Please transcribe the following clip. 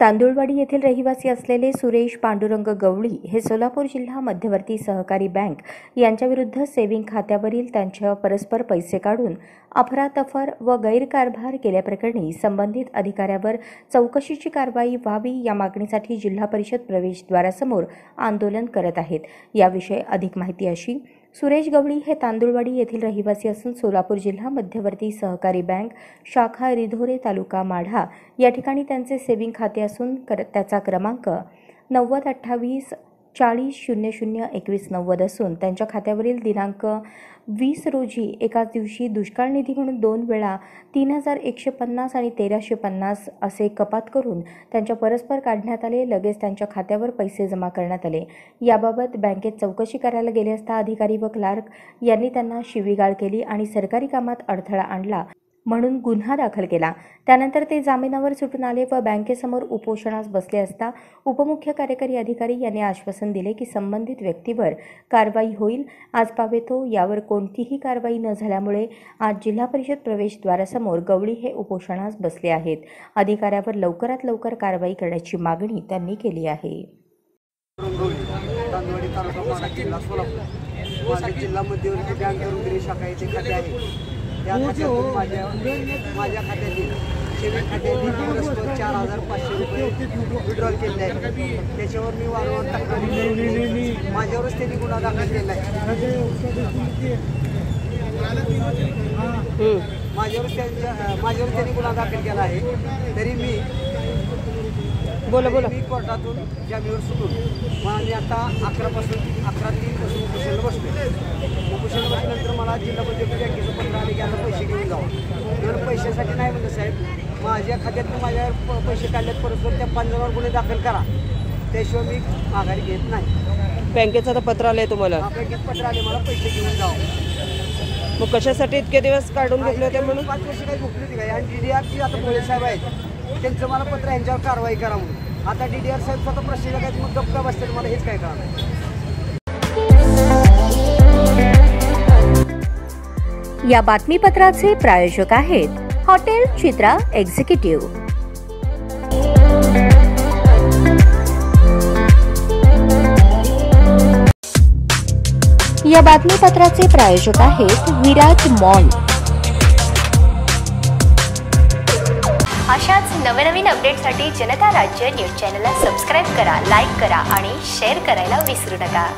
तांदुळवाडी येथील रहिवासी असलेले सुरेश पांडुरंग गवळी हे सोलापूर जिल्हा मध्यवर्ती सहकारी बँक यांच्याविरुद्ध सेव्हिंग खात्यावरील त्यांच्या परस्पर पैसे काढून अफरातफर व गैरकारभार केल्याप्रकरणी संबंधित अधिकाऱ्यावर चौकशीची कारवाई व्हावी या मागणीसाठी जिल्हा परिषद प्रवेशद्वारासमोर आंदोलन करत आहेत. याविषयी अधिक माहिती अशी सुरेश गवळी हे तांदुळवाडी येथील रहिवासी असून सोलापूर जिल्हा मध्यवर्ती सहकारी बँक शाखा रिधोरे तालुका माढा. या ठिकाणी त्यांचे सेविंग खाते असून कर त्याचा क्रमांक नव्वद अठ्ठावीस चाळीस शून्य शून्य एकवीस नव्वद असून त्यांच्या खात्यावरील दिनांक वीस रोजी एकाच दिवशी दुष्काळ निधी म्हणून दोन वेळा तीन हजार एकशे पन्नास आणि तेराशे पन्नास असे कपात करून त्यांच्या परस्पर काढण्यात आले. लगेच त्यांच्या खात्यावर पैसे जमा करण्यात आले. याबाबत बँकेत चौकशी करायला गेले असता अधिकारी व क्लार्क यांनी त्यांना शिवीगाळ केली आणि सरकारी कामात अडथळा आणला. म्हणून गुन्हा दाखल केला. त्यानंतर ते जामिनावर सुटून आले व बँकेसमोर उपोषणास बसले असता उपमुख्य कार्यकारी अधिकारी यांनी आश्वासन दिले की संबंधित व्यक्तीवर कारवाई होईल. आज पावेतो यावर कोणतीही कारवाई न झाल्यामुळे आज जिल्हा परिषद प्रवेशद्वारासमोर गवळी हे उपोषणास बसले आहेत. अधिकाऱ्यावर लवकरात लवकर कारवाई करण्याची मागणी त्यांनी केली आहे. माडा जिल्हा मध्यवर्ती बँक शाखा येथे खाते आहे. माझ्या माझ्या खात्यातील सेविंग खात्यातील परस्पर चार हजार पाचशे रुपये विड्रॉल केले आहे त्याच्यावर मी वारंवार तक्रारी. माझ्यावरच त्यांनी गुन्हा दाखल केला आहे. माझ्यावर त्यांच्या माझ्यावर त्यांनी गुन्हा दाखल केला आहे. तरी मी बोला बोला. मी कोर्टातून जामीनवर सुटून मग आम्ही आता अकरापासून अकरा तीन पासून उपोषणाला बसलो मला जिल्हा मध्यवर्ती बँकेचं पत्र आले की आता पैसे घेऊन जावं. तर पैशासाठी नाही म्हणलं साहेब. माझ्या खात्यातून माझ्या प- पैसे काढलेत परस्पर त्या पाच जणांवर गुन्हे दाखल करा. त्याशिवाय मी माघारी घेत नाही. बँकेचं आता पत्र आलंय तुम्हाला? हा बँकेत पत्र आले मला पैसे घेऊन जावं. मग कशासाठी इतके दिवस काढून घेतले होते म्हणून? पाच वर्ष काही भुकली होती काय आणि डी डी आरची आता पोलीस साहेब आहेत. त्यांचं मला पत्र यांच्यावर कारवाई करा म्हणून. आता डी डी आर साहेब स्वतः प्रश्न काय मग गप्पा बसतात मला हेच काय कळणार या बातमीपत्राचे प्रायोजक आहेत हॉटेल चित्रा एक्झिक्युटिव्ह. या बातमीपत्राचे प्रायोजक आहेत विराज मॉल. अशाच नवनवीन अपडेटसाठी जनता राज्य न्यूज चॅनलला सबस्क्राईब करा लाईक करा आणि शेअर करायला विसरू नका.